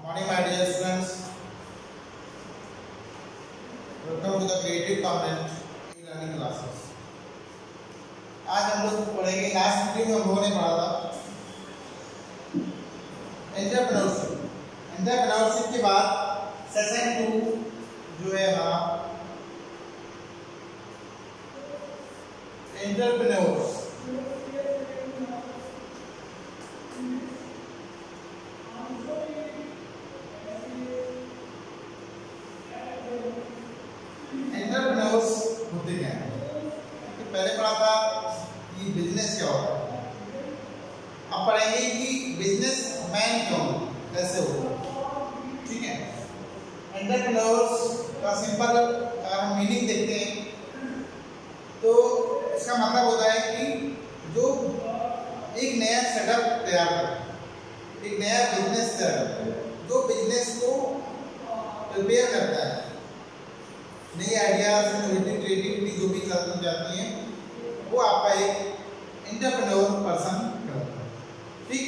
Morning, my dear students. Welcome to the Creative Comment e-learning classes. आज हम लोग पढ़ेंगे लास्ट वीडियो में हम लोगों ने पढ़ा था एंटरप्रेन्योरशिप एंटरप्रेन्योरशिप के बाद सेशन टू जो है हमारा एंटरप्रेन्योर्स एंटरप्रेन्योर्स होते क्या हैं कि पहले पढ़ा था कि बिज़नेस क्या होता है अब पढ़ेंगे कि बिज़नेस मैन क्यों, कैसे होगा? ठीक है? एंटरप्रेन्योर्स का सिंपल अगर हम मीनिंग देखते हैं तो इसका मतलब होता है कि जो एक नया सेटअप तैयार कर एक नया बिज़नेस तैयार कर जो बिज़नेस को प्रिपेयर करता है, नई आइडियाज़ क्रिएटिविटी जो भी चलती जाती है वो आपका एक एंटरप्रेन्योर पर्सन करता है। ठीक?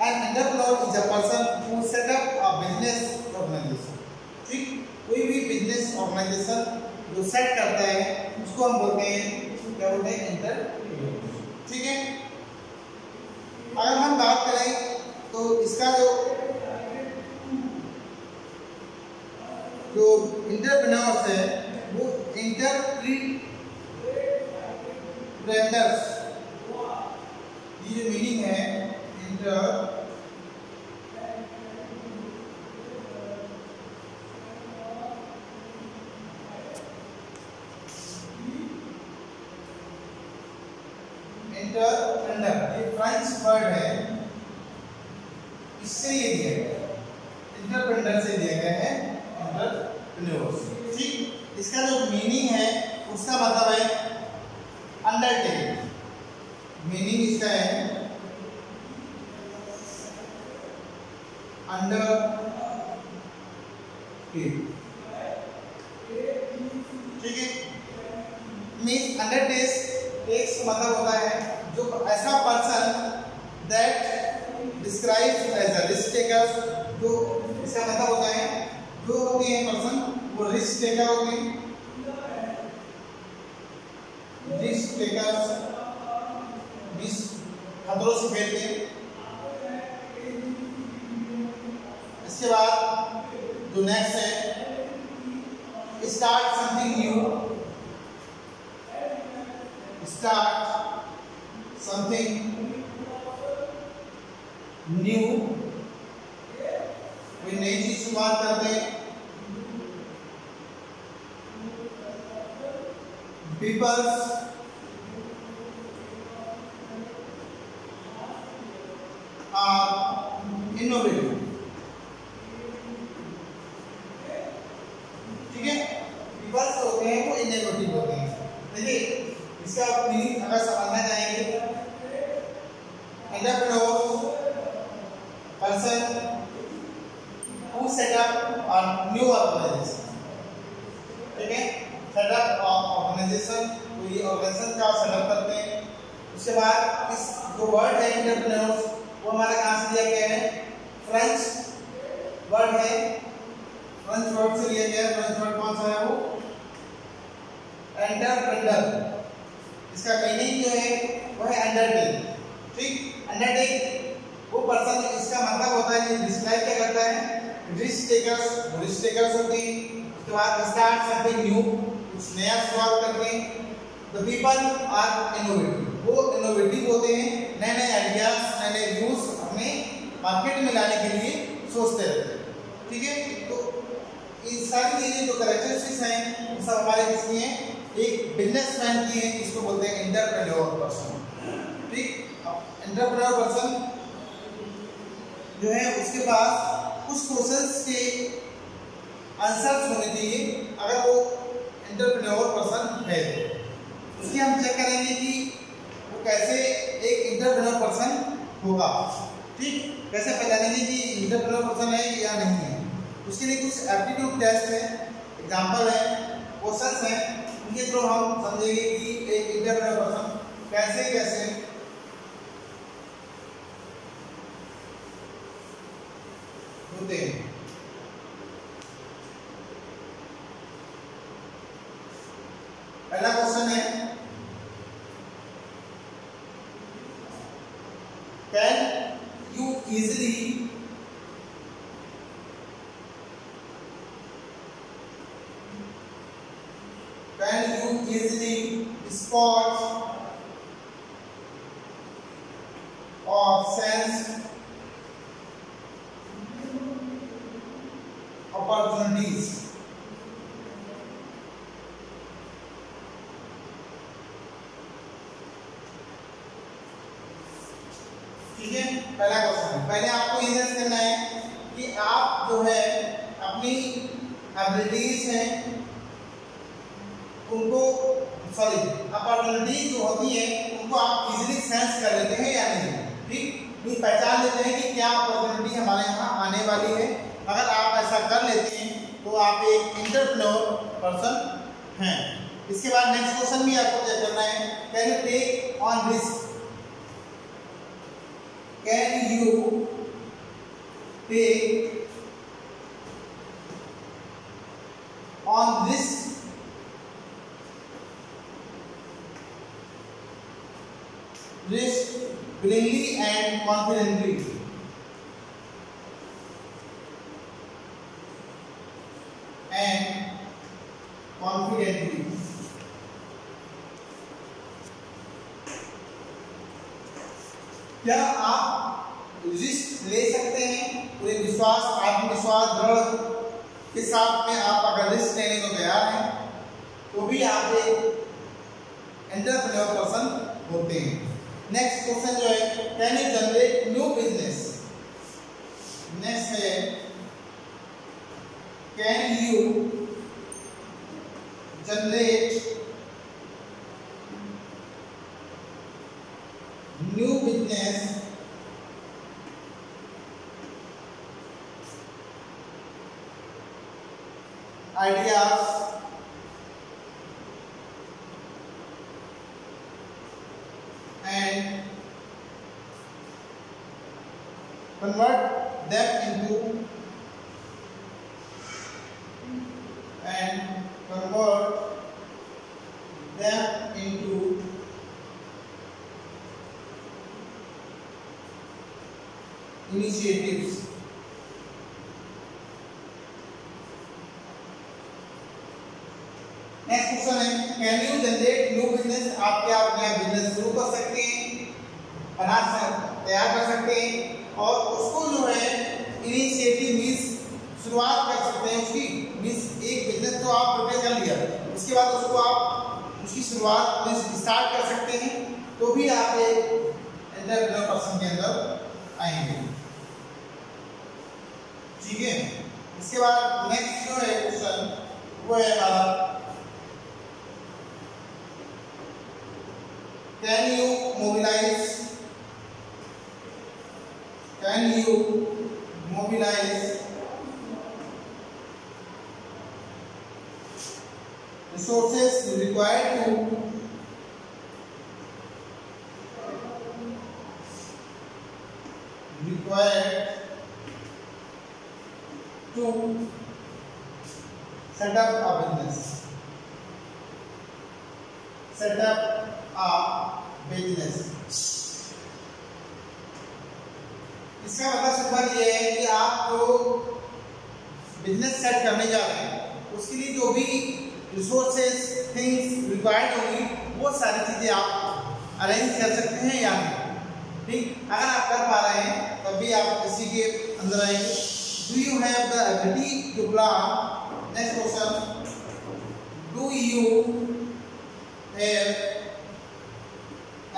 And entrepreneur is a person who set up a business organization ठीक? कोई भी बिज़नेस ऑर्गेनाइजेशन जो सेट करता है, उसको हम बोलते हैं, क्या बोलते हैं? एंटरप्रेन्योर ठीक है? अगर हम बात करें तो इसका जो जो इंटरप्रेन्योर्स है, वो इंटरप्रेन्योर्स ये जो मीनिंग है इंटर इंटरप्रेन्योर ये फ्रेंच वर्ड है. इससे ये दिया गया इंटरप्रेन्योर से दिया गया है. इंटरप्रेन्योर्स ठीक? इसका जो मीनिंग है, उसका मतलब है अंडरटेक मीनिंग इसका है अंडर ठीक है? मीन्स अंडरटेक टेक्स मतलब होता है जो ऐसा person that describes as a risk taker जो इसका मतलब होता है, जो होते हैं पर्सन वो रिस्क टेकर होते हैं। रिस्क टेकर रिस्क खतरों से खेलते इसके बाद जो नेक्स्ट है start something new start something new कोई नई चीज़ शुरुआत करते हैं। पीपल्स इनोवेटिव ठीक है? पीपल्स होते हैं, वो इनोवेटिव होते हैं। देखिए इसका मीनिंग अगर समझना चाहेंगे। Entrepreneur person who set up a new organization ठीक है? सेटअप ऑर्गेनाइजेशन कोई ऑर्गेनाइजेशन का सेटअप करते हैं। उसके बाद, इस जो वर्ड है एंटरप्रेन्योर्स वो हमारा कहाँ से लिया गया है? फ्रेंच वर्ड है। फ्रेंच वर्ड से लिया गया है। फ्रेंच वर्ड कौन सा है वो? एंटरप्रेन्योर इसका मीनिंग जो है। वो है अंडरटेक ठीक? अंडरटेक वो पर्सन इसका मतलब होता है डिस्क्राइब क्या करता है? रिस्क टेकर्स रिस्क टेकर्स होते हैं। उसके बाद स्टार्ट समथिंग न्यू कुछ नया शुरुआत करते हैं। द पीपल आर इनोवेटिव वो इनोवेटिव होते हैं नए नए आइडियाज़ नए नए व्यूज़ अपने मार्केट में लाने के लिए सोचते रहते हैं। ठीक है? तो ये सारी चीज़ें जो करेक्टरिस्टिक्स हैं सब हमारे किसकी हैं। एक बिजनेसमैन की है इसको बोलते हैं एंटरप्रेन्योर पर्सन ठीक? एंटरप्रेन्योर पर्सन जो है, उसके पास कुछ क्वेश्चंस के आंसर्स होने चाहिए, अगर वो एंटरप्रेन्योर पर्सन है। उसकी हम चेक करेंगे कि कैसे एक एंटरप्रेन्योर पर्सन होगा? ठीक? कैसे पहचानेंगे कि एंटरप्रेन्योर पर्सन है या नहीं है? उसके लिए कुछ एप्टीट्यूड टेस्ट है एग्ज़ाम्पल है क्वेश्चंस हैं, उनके थ्रू हम समझेंगे कि एक एंटरप्रेन्योर पर्सन कैसे कैसे? होते हैं can you easily spot वाली है। अगर आप ऐसा कर लेते हैं तो आप एक इंटरप्रेन्योर पर्सन हैं। इसके बाद नेक्स्ट क्वेश्चन भी आपको चेक करना है? Can you take on risk can you take on risk risk willingly and confidently. And confidently. क्या आप रिस्क ले सकते हैं पूरे विश्वास, आत्मविश्वास, दृढ़ के साथ में आप अगर रिस्क लेने को तैयार हैं तो भी आप एक एंटरप्रेन्योर पर्सन होते हैं नेक्स्ट क्वेश्चन जो है can you generate new business next है can you generate new business ideas and convert them into अपना बिज़नेस शुरू कर सकते हैं, बना तैयार कर सकते हैं, और उसको जो है इनिशिएटिव मींस शुरुआत कर सकते हैं, उसकी मींस एक बिज़नेस तो आप प्रिपेयर कर लिया। उसके बाद उसको आप, उसकी शुरुआत स्टार्ट कर सकते हैं तो भी आप एक एंटरप्रेन्योर पर्सन के अंदर आएँगे। ठीक है? इसके बाद नेक्स्ट जो है क्वेश्चन वो है हमारा Can you mobilize? Can you mobilize resources required to required to set up a business set up a business इसका मतलब सिंपल ये है कि आप जो बिज़नेस सेट करने जा रहे हैं, उसके लिए जो भी रिसोर्सेज थिंग्स रिक्वायर्ड होंगी, वो सारी चीज़ें आप अरेंज कर सकते हैं या नहीं। ठीक? अगर आप कर पा रहे हैं, तब भी आप इसी के अंदर आएँगे। Do you have the ability to plan next question do you have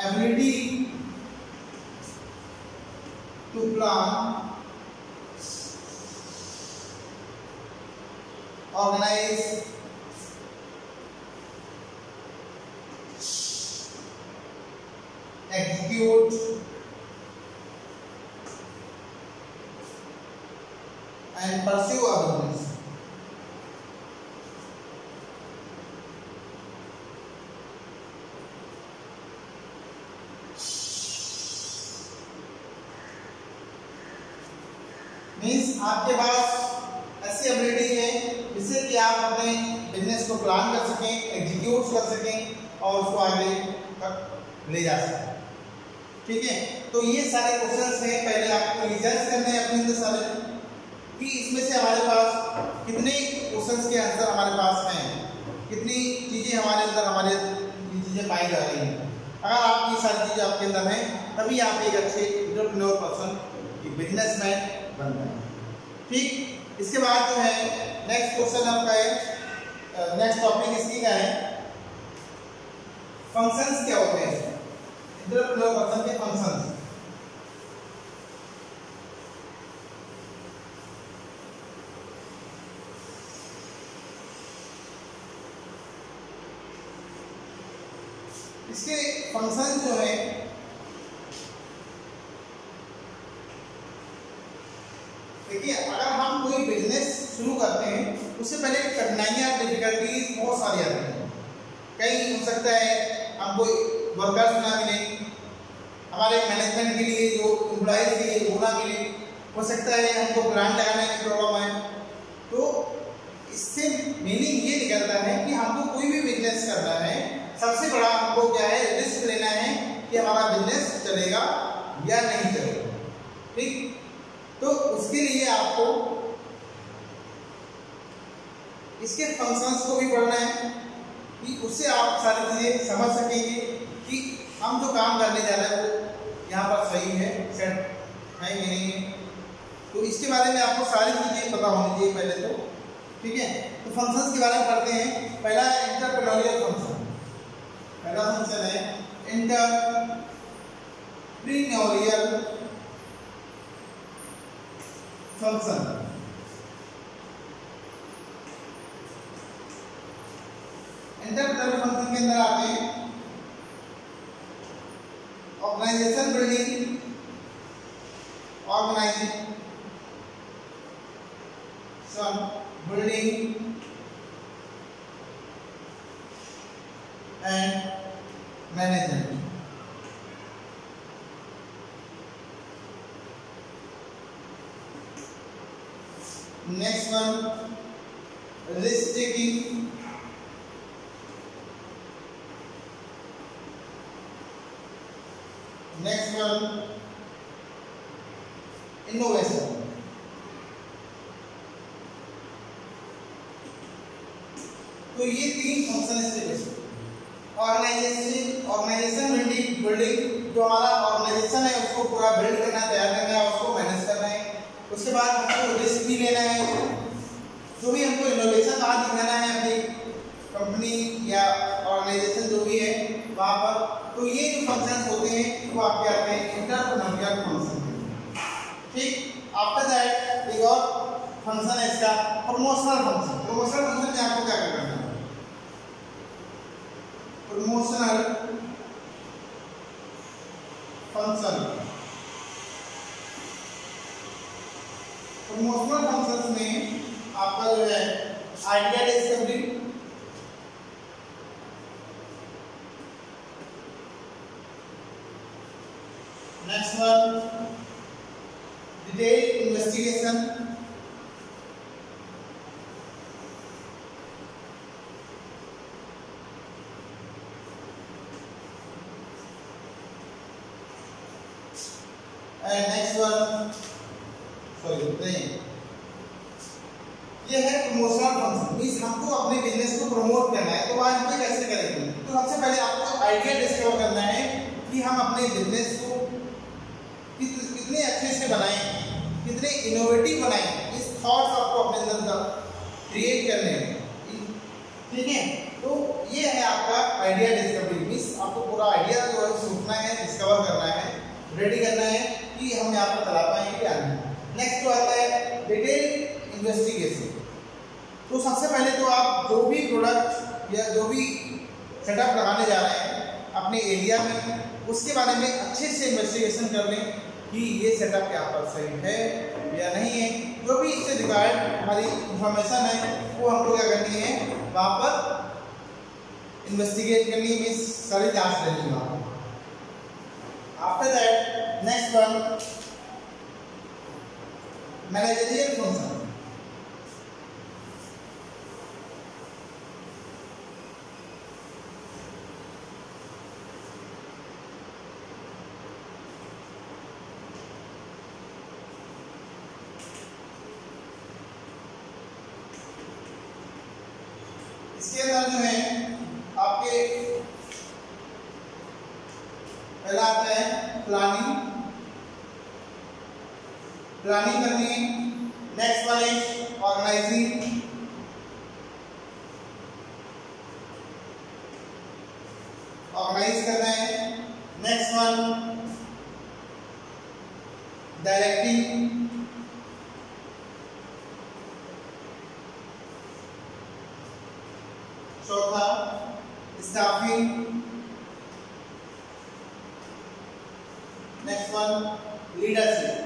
ability to plan, organize, execute, and pursue a business. Means आपके पास ऐसी एबिलिटी है, जिससे कि आप अपने बिज़नेस को प्लान कर सकें एग्जीक्यूट कर सकें और उसको आगे तक ले जा सकें। ठीक है? तो ये सारे क्वेश्चंस हैं। पहले आपको रिसर्च करने हैं अपने अंदर सारे। कि इसमें से हमारे पास कितने क्वेश्चंस के आंसर हमारे पास हैं? कितनी चीज़ें हमारे अंदर हमारे चीज़ें पाई जा रही हैं? अगर आप ये सारी चीज़ें आपके अंदर हैं, तभी आप एक अच्छे इंटरप्रेन्योर पर्सन बिजनेसमैन बन रहे हैं। ठीक, इसके बाद जो है नेक्स्ट क्वेश्चन आपका है नेक्स्ट टॉपिक इसकी क्या है? फ़ंक्शंस क्या होते हैं? इंटरप्रेन्योर पर्सन के फ़ंक्शंस इसके फ़ंक्शन जो है देखिए अगर हम कोई बिज़नेस शुरू करते हैं उससे पहले कठिनाइयाँ डिफिकल्टीज बहुत सारी आती हैं। कहीं हो सकता है, हमको वर्कर्स ना मिले, हमारे मैनेजमेंट के लिए जो एम्प्लॉयज़ के लिए वो ना मिले। हो सकता है हमको ग्रांट लगाने में प्रॉब्लम आए। तो इससे मीनिंग ये निकलता है कि हमको कोई भी बिज़नेस करना है, सबसे बड़ा हमको क्या है रिस्क लेना है कि हमारा बिज़नेस चलेगा या नहीं चलेगा। ठीक? तो उसके लिए आपको इसके फ़ंक्शंस को भी पढ़ना है कि उससे आप सारी चीज़ें समझ सकेंगे कि हम जो काम करने जा रहे हैं वो यहाँ पर सही है सेट है कि नहीं है। तो इसके बारे में आपको सारी चीज़ें पता होनी चाहिए पहले तो ठीक है? तो फ़ंक्शंस के बारे में पढ़ते हैं। पहला है इंटरप्रेन्योरियल फ़ंक्शन पहला फ़ंक्शन है इंटरप्रीनोरियल फ़ंक्शन इंटरप्रेन्योरियल फ़ंक्शन के अंदर आते हैं। Organization building organization building and management. Next one, risk taking. Next one, innovation. तो ये तीन फ़ंक्शन इससे basic organization organization building building जो हमारा ऑर्गेनाइजेशन है उसको पूरा बिल्ड करना तैयार करना है उसको मैनेज करना है। उसके बाद हमको रिस्क भी लेना है। जो भी हमको इनोवेशन वहाँ दिखाना है अपनी कंपनी या ऑर्गेनाइजेशन जो भी है वहाँ पर। तो ये जो फ़ंक्शन होते हैं वो आपके आते हैं? इंटरप्रेन्योरियल फ़ंक्शन ठीक? आफ्टर दैट एक और फ़ंक्शन है इसका प्रमोशनल फ़ंक्शन प्रमोशनल फ़ंक्शन में आपको क्या करना है? प्रमोशनल फ़ंक्शन प्रमोशनल फ़ंक्शंस में आपका जो है idea discovery next one sorry, नहीं। ये है प्रमोशनल फ़ंक्शन हमको अपने बिज़नेस को प्रमोट करना है। तो आज हम कैसे करेंगे? तो सबसे पहले आपको आइडिया डिस्कवर करना है कि हम अपने बिज़नेस को कितने अच्छे से बनाएँ। कितने इनोवेटिव बनाए इस थॉट्स आपको अपने अंदर क्रिएट करने हैं ठीक है? तो ये है आपका आइडिया डिस्कवरी मींस आपको पूरा आइडिया जो है सोचना है डिस्कवर करना है रेडी करना है कि हम यहाँ पर चला पाएँगे क्या नहीं। नेक्स्ट जो आता है डिटेल इन्वेस्टिगेशन तो सबसे पहले तो आप जो भी प्रोडक्ट या जो भी सेटअप लगाने जा रहे हैं, अपने एरिया में, उसके बारे में अच्छे से इन्वेस्टिगेशन कर लें। कि ये सेटअप क्या पर सही है या नहीं है। जो भी इससे रिगार्ड हमारी इंफॉर्मेशन है, वो हमको क्या करनी है? वहाँ पर इन्वेस्टिगेट करनी है सारी जाँच लेनी वहाँ वहाँ after that, next one function इसके अंदर जो है आपके पहला आता है प्लानिंग प्लानिंग करनी है. Next one is organizing organize करना है. नेक्स्ट वन डायरेक्टिंग चौथा स्टाफिंग नेक्स्ट वन लीडरशिप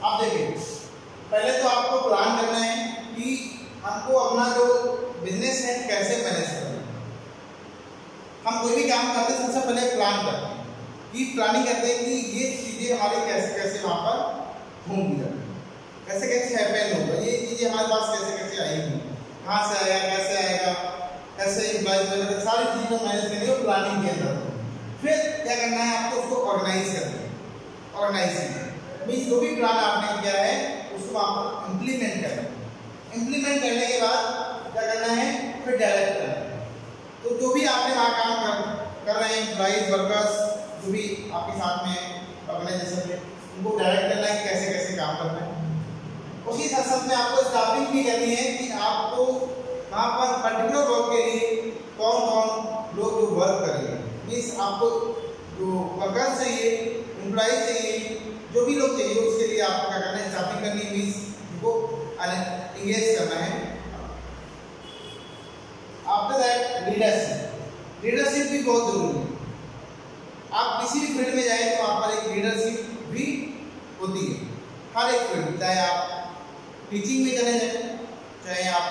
आप देखिए, पहले तो आपको प्लान करना है कि हमको अपना जो बिज़नेस है, कैसे मैनेज करना है। हम कोई भी काम करते हैं, सबसे पहले प्लान करते हैं कि प्लानिंग करते हैं कि ये चीज़ें हमारे कैसे कैसे वहाँ पर होंगी। कैसे कैसे हैपन होगा, ये चीज़ें हमारे पास कैसे कैसे आएँगी। कहाँ से आएगा कैसे आएगा? कैसे इम्प्लाइज वगैरह सारी चीज़ों को मैनेज करनी है प्लानिंग के अंदर फिर क्या करना है, आपको उसको ऑर्गेनाइज करना है। ऑर्गेनाइजिंग मीन्स जो भी प्लान आपने किया है, उसको आप इम्प्लीमेंट करना इम्प्लीमेंट करने के बाद क्या करना है, फिर डायरेक्ट करना तो जो भी आपने वहाँ काम कर कर रहे हैं एम्प्लॉइज वर्कर्स जो भी आपके साथ में ऑर्गेनाइजेशन में उनको डायरेक्ट करना है कैसे कैसे काम करना है। उसी साथ में आपको स्टाफिंग भी करनी है कि आपको वहाँ पर पर्टिकुलर वर्क के लिए कौन कौन लोग जो वर्क करेंगे। मीन्स आपको जो वर्कर्स चाहिए एम्प्लॉइज चाहिए, जो भी लोग चाहिए, उसके लिए आपको क्या करना है? स्टाफिंग करनी मीन्स उनको इंगेज करना है। आफ्टर दैट लीडरशिप लीडरशिप भी बहुत ज़रूरी है। आप किसी भी फ़ील्ड में जाए तो आप पर एक लीडरशिप भी होती है। हर एक फ़ील्ड, चाहे आप टीचिंग में चले जाएँ, चाहे आप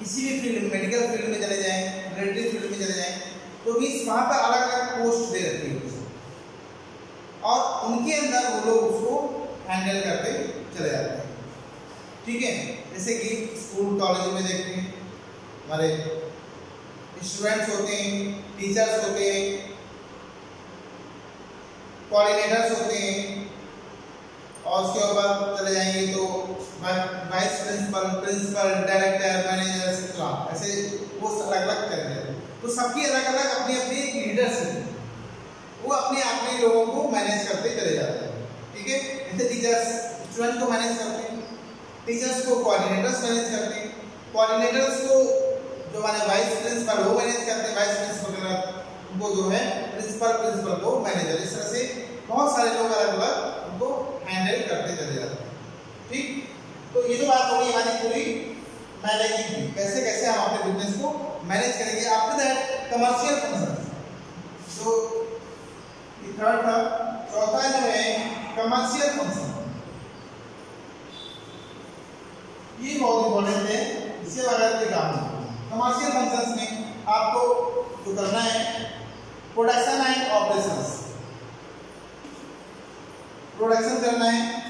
किसी भी फ़ील्ड मेडिकल फ़ील्ड में चले जाएँ मिलिट्री फ़ील्ड में चले जाएँ तो भी वहाँ पर अलग अलग पोस्ट दे रखी है। और उनके अंदर वो लोग उसको हैंडल करते चले जाते हैं। ठीक है? जैसे कि स्कूल कॉलेज में देखते हैं, हमारे स्टूडेंट्स होते हैं टीचर्स होते हैं कोऑर्डिनेटर्स होते हैं और उसके ऊपर चले जाएँगे तो vice principal principal director manager etcetera ऐसे पोस्ट अलग अलग कर हैं। तो सबकी अलग अलग अपनी अपनी एक लीडरशिप वो अपने अपने लोगों को मैनेज करते चले जाते हैं। ठीक है? जैसे टीचर्स स्टूडेंट को मैनेज करते हैं। टीचर्स को कोऑर्डिनेटर्स मैनेज करते हैं। कोऑर्डिनेटर्स को जो हमारे वाइस प्रिंसिपल वो मैनेज करते हैं। वाइस प्रिंसिपल उनको जो है प्रिंसिपल प्रिंसिपल को मैनेजर इस तरह से बहुत सारे लोग अलग अलग उनको हैंडल करते चले जाते हैं। ठीक? तो ये जो बात होगी हमारी पूरी मैनेजिंग की कैसे कैसे हम अपने बिज़नेस को मैनेज करेंगे? आफ्टर दैट कमर्शियल फ़ंक्शन तो थर्ड था। चौथा जो है कमर्शियल फ़ंक्शन ये बहुत इंपॉर्टेंट है इसके बगैर कोई काम नहीं कमर्शियल फ़ंक्शंस में आपको जो करना है प्रोडक्शन एंड ऑपरेशंस प्रोडक्शन करना है।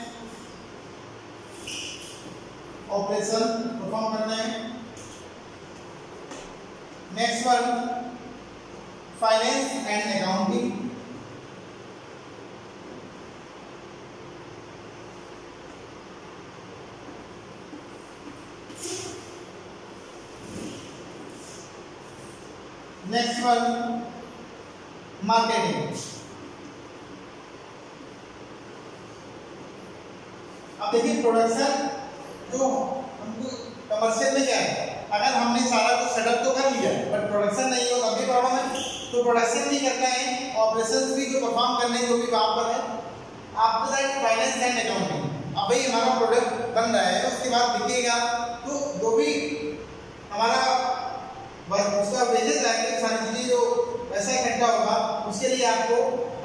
ऑपरेशन परफॉर्म करना है। Next one, finance and accounting. Next one, marketing. अब देखिए प्रोडक्शन जो हमको कमर्शियल में क्या है? अगर हमने सारा कुछ सेटअप तो कर लिया बट प्रोडक्शन नहीं हो भी प्रॉब्लम है। तो प्रोडक्शन भी करना है ऑपरेशन भी जो परफॉर्म करने जो भी वहाँ पर है। After that finance and accounting अब भाई हमारा प्रोडक्ट बन रहा है, उसके बाद बिकेगा। तो जो भी हमारा उसका वेजेस आएँगे, सारी चीज़ें जो पैसा इकट्ठा होगा, उसके लिए आपको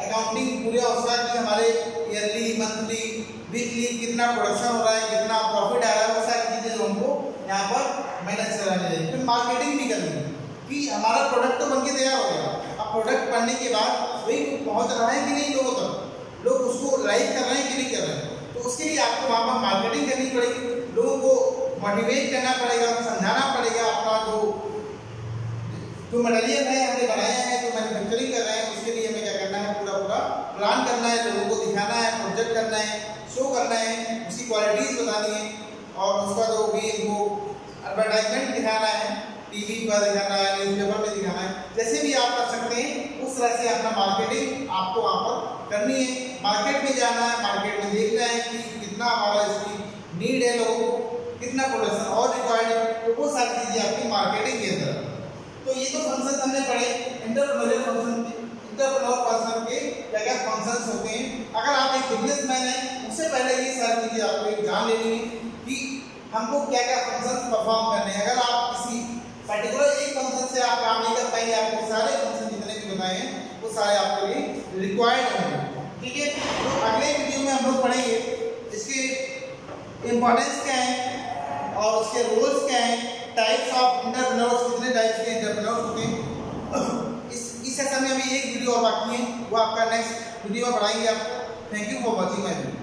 अकाउंटिंग पूरा उसका कि हमारे ईयरली मंथली वीकली कितना प्रोडक्शन हो रहा है, कितना प्रॉफिट आ रहा है वो सारी चीज़ें हमको यहाँ पर मैनेज करानी चाहिए फिर मार्केटिंग भी करनी है कि हमारा प्रोडक्ट तो बनके तैयार हो गया। अब प्रोडक्ट बनने के बाद वही पहुँच रहा है कि नहीं लोगों तक? लोग उसको लाइक कर रहे हैं कि नहीं कर रहे हैं? तो उसके लिए आपको वहाँ पर मार्केटिंग करनी पड़ेगी। लोगों को मोटिवेट करना पड़ेगा, समझाना पड़ेगा अपना जो जो मटेरियल है, हमने बनाया है, जो मैन्युफैक्चरिंग कर रहे हैं, उसके लिए हमें क्या करना है? पूरा पूरा प्लान करना है, लोगों को दिखाना है प्रोजेक्ट करना है। शो करना है, उसकी क्वालिटीज बतानी है और उसका जो भी वो एडवर्टाइजमेंट दिखाना है टीवी पर दिखाना है न्यूज़पेपर में दिखाना है, जैसे भी आप कर सकते हैं, उस तरह से अपना मार्केटिंग आपको वहाँ पर करनी है। मार्केट में जाना है मार्केट में देखना है कि कितना हमारा इसकी नीड है लोगों को, कितना प्रोडक्शन और रिक्वायर्ड है तो वो सारी चीज़ें आपकी मार्केटिंग के अंदर तो ये तो फ़ंक्शन हमने पढ़े इंटरप्रेन्योरियल फ़ंक्शन इंटरप्रेन्योर पर्सन के क्या क्या फ़ंक्शंस होते हैं। अगर आप एक बिजनेसमैन हैं उससे पहले ये सारी चीज़ें आपको एक जान लेनी है कि हमको क्या क्या फ़ंक्शन परफॉर्म करने हैं। अगर आप किसी पर्टिकुलर एक फ़ंक्शन से आप काम नहीं कर पाएँगे, आपको सारे फ़ंक्शन जितने भी बताए हैं, वो सारे आपके लिए रिक्वायर्ड होंगे। ठीक है? तो अगले वीडियो में हम लोग पढ़ेंगे, इसके इम्पोर्टेंस क्या है और उसके रोल्स क्या हैं टाइप्स ऑफ़ इंटरप्रेन्योर्स कितने टाइप्स के इंटरप्रेन्योर्स होते हैं। इस इस सेशन में अभी एक वीडियो और बाकी है, वो आपका नेक्स्ट वीडियो में बढ़ाएँगे आप। Thank you for watching my video